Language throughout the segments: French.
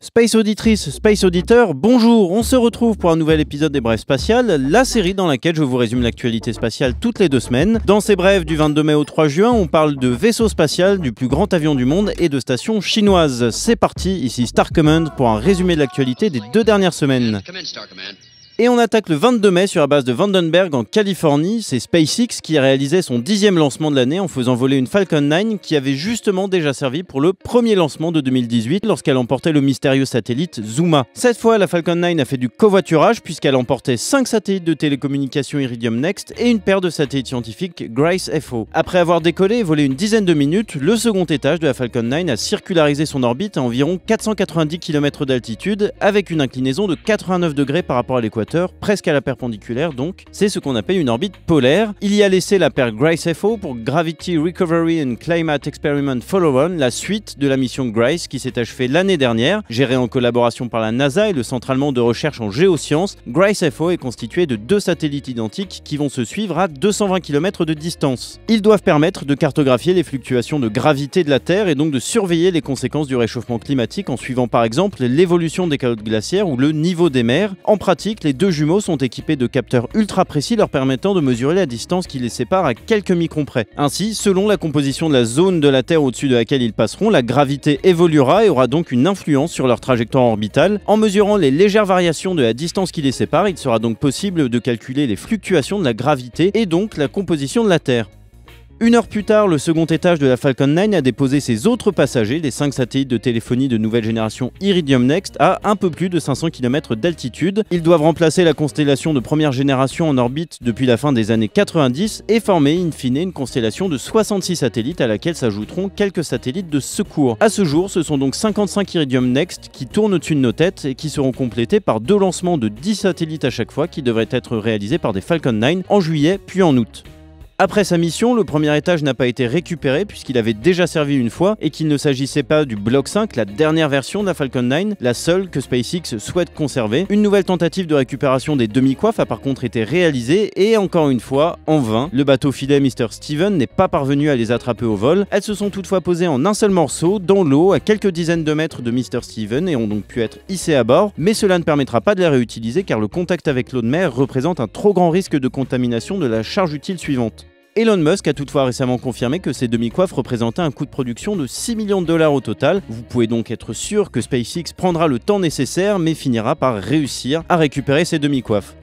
Space Auditrice, Space Auditeur, bonjour, on se retrouve pour un nouvel épisode des Brèves Spatiales, la série dans laquelle je vous résume l'actualité spatiale toutes les deux semaines. Dans ces brèves du 22 mai au 3 juin, on parle de vaisseau spatial, du plus grand avion du monde et de stations chinoises. C'est parti, ici Star Command pour un résumé de l'actualité des deux dernières semaines. Et on attaque le 22 mai sur la base de Vandenberg en Californie. C'est SpaceX qui a réalisé son dixième lancement de l'année en faisant voler une Falcon 9 qui avait justement déjà servi pour le premier lancement de 2018 lorsqu'elle emportait le mystérieux satellite Zuma. Cette fois, la Falcon 9 a fait du covoiturage puisqu'elle emportait 5 satellites de télécommunications Iridium Next et une paire de satellites scientifiques Grace FO. Après avoir décollé et volé une dizaine de minutes, le second étage de la Falcon 9 a circularisé son orbite à environ 490 km d'altitude avec une inclinaison de 89 degrés par rapport à l'équateur presque à la perpendiculaire donc. C'est ce qu'on appelle une orbite polaire. Il y a laissé la paire Grace FO pour Gravity Recovery and Climate Experiment Follow-on, la suite de la mission Grace qui s'est achevée l'année dernière, gérée en collaboration par la NASA et le Centre allemand de recherche en géosciences. Grace FO est constitué de deux satellites identiques qui vont se suivre à 220 km de distance. Ils doivent permettre de cartographier les fluctuations de gravité de la Terre et donc de surveiller les conséquences du réchauffement climatique en suivant par exemple l'évolution des calottes glaciaires ou le niveau des mers. En pratique, les deux jumeaux sont équipés de capteurs ultra précis leur permettant de mesurer la distance qui les sépare à quelques microns près. Ainsi, selon la composition de la zone de la Terre au-dessus de laquelle ils passeront, la gravité évoluera et aura donc une influence sur leur trajectoire orbitale. En mesurant les légères variations de la distance qui les sépare, il sera donc possible de calculer les fluctuations de la gravité et donc la composition de la Terre. Une heure plus tard, le second étage de la Falcon 9 a déposé ses autres passagers, les 5 satellites de téléphonie de nouvelle génération Iridium Next, à un peu plus de 500 km d'altitude. Ils doivent remplacer la constellation de première génération en orbite depuis la fin des années 90 et former in fine une constellation de 66 satellites à laquelle s'ajouteront quelques satellites de secours. À ce jour, ce sont donc 55 Iridium Next qui tournent au-dessus de nos têtes et qui seront complétés par deux lancements de 10 satellites à chaque fois qui devraient être réalisés par des Falcon 9 en juillet puis en août. Après sa mission, le premier étage n'a pas été récupéré puisqu'il avait déjà servi une fois et qu'il ne s'agissait pas du Block 5, la dernière version de la Falcon 9, la seule que SpaceX souhaite conserver. Une nouvelle tentative de récupération des demi-coiffes a par contre été réalisée et encore une fois, en vain, le bateau filet Mr. Steven n'est pas parvenu à les attraper au vol. Elles se sont toutefois posées en un seul morceau dans l'eau à quelques dizaines de mètres de Mr. Steven et ont donc pu être hissées à bord, mais cela ne permettra pas de les réutiliser car le contact avec l'eau de mer représente un trop grand risque de contamination de la charge utile suivante. Elon Musk a toutefois récemment confirmé que ces demi-coiffes représentaient un coût de production de 6 millions de dollars au total. Vous pouvez donc être sûr que SpaceX prendra le temps nécessaire mais finira par réussir à récupérer ces demi-coiffes.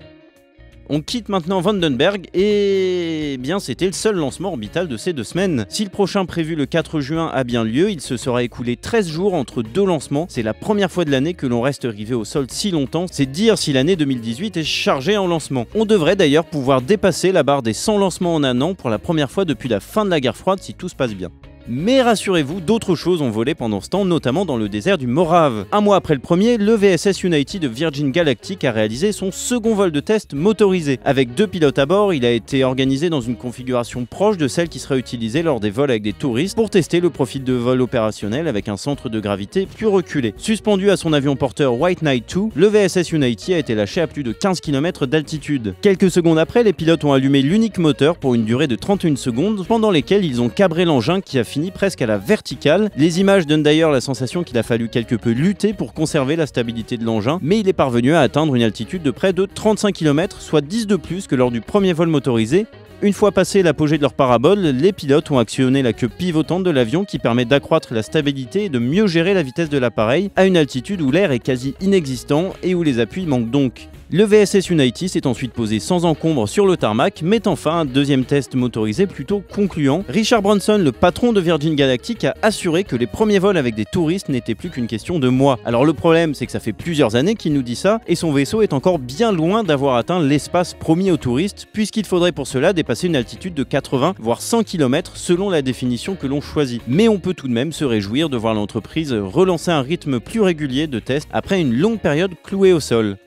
On quitte maintenant Vandenberg et bien c'était le seul lancement orbital de ces deux semaines. Si le prochain prévu le 4 juin a bien lieu, il se sera écoulé 13 jours entre deux lancements. C'est la première fois de l'année que l'on reste arrivé au sol si longtemps. C'est dire si l'année 2018 est chargée en lancement. On devrait d'ailleurs pouvoir dépasser la barre des 100 lancements en un an pour la première fois depuis la fin de la guerre froide si tout se passe bien. Mais rassurez-vous, d'autres choses ont volé pendant ce temps, notamment dans le désert du Morave. Un mois après le premier, le VSS United de Virgin Galactic a réalisé son second vol de test motorisé. Avec deux pilotes à bord, il a été organisé dans une configuration proche de celle qui sera utilisée lors des vols avec des touristes pour tester le profil de vol opérationnel avec un centre de gravité plus reculé. Suspendu à son avion porteur White Knight 2, le VSS United a été lâché à plus de 15 km d'altitude. Quelques secondes après, les pilotes ont allumé l'unique moteur pour une durée de 31 secondes, pendant lesquelles ils ont cabré l'engin qui a fini presque à la verticale. Les images donnent d'ailleurs la sensation qu'il a fallu quelque peu lutter pour conserver la stabilité de l'engin, mais il est parvenu à atteindre une altitude de près de 35 km, soit 10 de plus que lors du premier vol motorisé, une fois passé l'apogée de leur parabole, les pilotes ont actionné la queue pivotante de l'avion qui permet d'accroître la stabilité et de mieux gérer la vitesse de l'appareil à une altitude où l'air est quasi inexistant et où les appuis manquent donc. Le VSS United s'est ensuite posé sans encombre sur le tarmac, mettant fin à un deuxième test motorisé plutôt concluant. Richard Branson, le patron de Virgin Galactic, a assuré que les premiers vols avec des touristes n'étaient plus qu'une question de mois. Alors le problème, c'est que ça fait plusieurs années qu'il nous dit ça, et son vaisseau est encore bien loin d'avoir atteint l'espace promis aux touristes, puisqu'il faudrait pour cela dépasser une altitude de 80 voire 100 km selon la définition que l'on choisit. Mais on peut tout de même se réjouir de voir l'entreprise relancer un rythme plus régulier de tests après une longue période clouée au sol.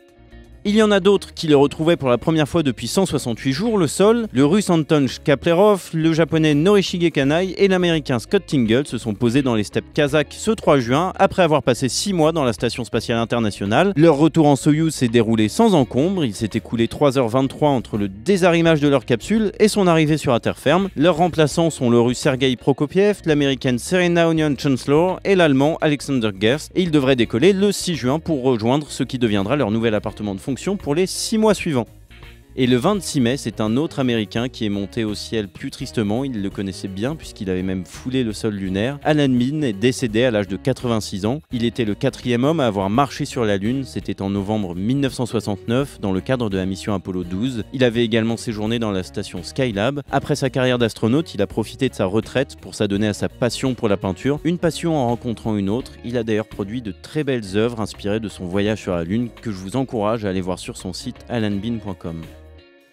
Il y en a d'autres qui les retrouvaient pour la première fois depuis 168 jours, le sol. Le russe Anton Kaplerov, le japonais Norishige Kanai et l'américain Scott Tingle se sont posés dans les steppes kazakhs ce 3 juin après avoir passé 6 mois dans la station spatiale internationale. Leur retour en Soyuz s'est déroulé sans encombre, il s'est écoulé 3h23 entre le désarrimage de leur capsule et son arrivée sur la terre ferme. Leurs remplaçants sont le russe Sergei Prokopiev, l'américaine Serena Onion Chancellor et l'allemand Alexander Gerst et ils devraient décoller le 6 juin pour rejoindre ce qui deviendra leur nouvel appartement de fonction pour les 6 mois suivants. Et le 26 mai, c'est un autre Américain qui est monté au ciel plus tristement. Il le connaissait bien puisqu'il avait même foulé le sol lunaire. Alan Bean est décédé à l'âge de 86 ans. Il était le quatrième homme à avoir marché sur la Lune. C'était en novembre 1969 dans le cadre de la mission Apollo 12. Il avait également séjourné dans la station Skylab. Après sa carrière d'astronaute, il a profité de sa retraite pour s'adonner à sa passion pour la peinture. Une passion en rencontrant une autre. Il a d'ailleurs produit de très belles œuvres inspirées de son voyage sur la Lune que je vous encourage à aller voir sur son site alanbean.com.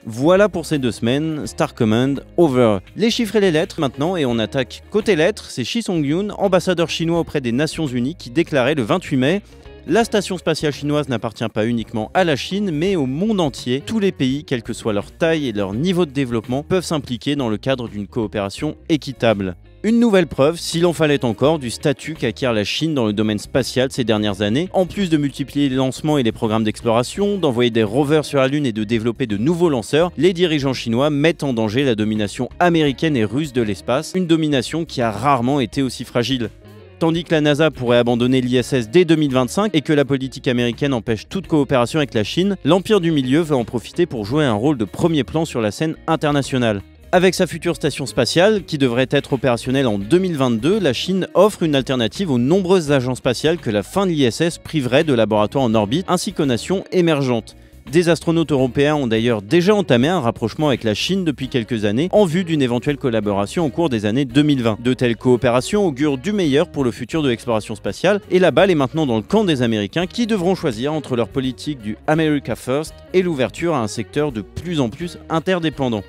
Voilà pour ces deux semaines, Star Command over. Les chiffres et les lettres maintenant, et on attaque côté lettres, c'est Shi Song-yoon, ambassadeur chinois auprès des Nations Unies, qui déclarait le 28 mai la station spatiale chinoise n'appartient pas uniquement à la Chine, mais au monde entier. Tous les pays, quelle que soit leur taille et leur niveau de développement, peuvent s'impliquer dans le cadre d'une coopération équitable. Une nouvelle preuve, s'il en fallait encore, du statut qu'acquiert la Chine dans le domaine spatial ces dernières années. En plus de multiplier les lancements et les programmes d'exploration, d'envoyer des rovers sur la Lune et de développer de nouveaux lanceurs, les dirigeants chinois mettent en danger la domination américaine et russe de l'espace, une domination qui a rarement été aussi fragile. Tandis que la NASA pourrait abandonner l'ISS dès 2025 et que la politique américaine empêche toute coopération avec la Chine, l'Empire du Milieu veut en profiter pour jouer un rôle de premier plan sur la scène internationale. Avec sa future station spatiale, qui devrait être opérationnelle en 2022, la Chine offre une alternative aux nombreuses agences spatiales que la fin de l'ISS priverait de laboratoires en orbite ainsi qu'aux nations émergentes. Des astronautes européens ont d'ailleurs déjà entamé un rapprochement avec la Chine depuis quelques années en vue d'une éventuelle collaboration au cours des années 2020. De telles coopérations augurent du meilleur pour le futur de l'exploration spatiale et la balle est maintenant dans le camp des Américains qui devront choisir entre leur politique du America First et l'ouverture à un secteur de plus en plus interdépendant.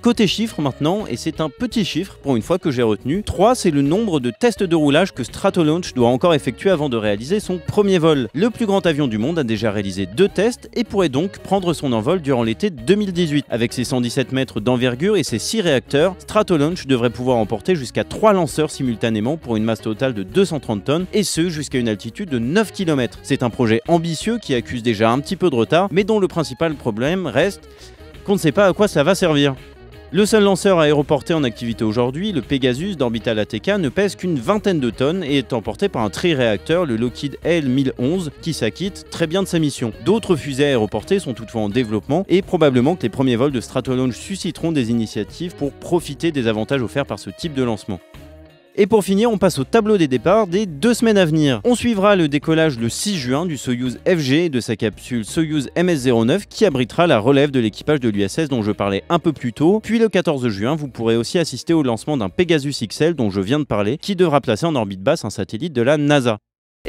Côté chiffres maintenant, et c'est un petit chiffre pour une fois que j'ai retenu, 3 c'est le nombre de tests de roulage que Stratolaunch doit encore effectuer avant de réaliser son premier vol. Le plus grand avion du monde a déjà réalisé deux tests et pourrait donc prendre son envol durant l'été 2018. Avec ses 117 mètres d'envergure et ses 6 réacteurs, Stratolaunch devrait pouvoir emporter jusqu'à 3 lanceurs simultanément pour une masse totale de 230 tonnes et ce jusqu'à une altitude de 9 km. C'est un projet ambitieux qui accuse déjà un petit peu de retard mais dont le principal problème reste qu'on ne sait pas à quoi ça va servir. Le seul lanceur aéroporté en activité aujourd'hui, le Pegasus d'Orbital ATK, ne pèse qu'une vingtaine de tonnes et est emporté par un tri-réacteur, le Lockheed L1011, qui s'acquitte très bien de sa mission. D'autres fusées aéroportées sont toutefois en développement et probablement que les premiers vols de Stratolaunch susciteront des initiatives pour profiter des avantages offerts par ce type de lancement. Et pour finir, on passe au tableau des départs des deux semaines à venir. On suivra le décollage le 6 juin du Soyuz FG et de sa capsule Soyuz MS-09 qui abritera la relève de l'équipage de l'USS dont je parlais un peu plus tôt. Puis le 14 juin, vous pourrez aussi assister au lancement d'un Pegasus XL dont je viens de parler qui devra placer en orbite basse un satellite de la NASA.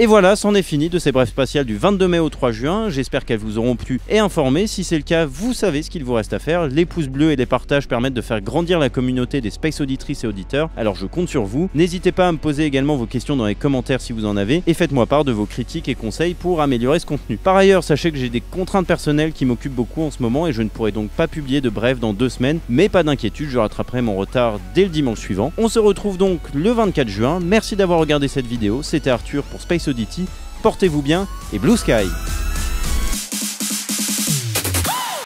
Et voilà, c'en est fini de ces brefs spatiales du 22 mai au 3 juin. J'espère qu'elles vous auront plu et informé. Si c'est le cas, vous savez ce qu'il vous reste à faire. Les pouces bleus et les partages permettent de faire grandir la communauté des space auditrices et auditeurs. Alors je compte sur vous. N'hésitez pas à me poser également vos questions dans les commentaires si vous en avez et faites-moi part de vos critiques et conseils pour améliorer ce contenu. Par ailleurs, sachez que j'ai des contraintes personnelles qui m'occupent beaucoup en ce moment et je ne pourrai donc pas publier de bref dans deux semaines. Mais pas d'inquiétude, je rattraperai mon retard dès le dimanche suivant. On se retrouve donc le 24 juin. Merci d'avoir regardé cette vidéo. C'était Arthur pour Space Portez-vous bien et Blue Sky